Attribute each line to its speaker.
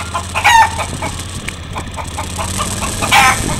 Speaker 1: Ha ha ha ha!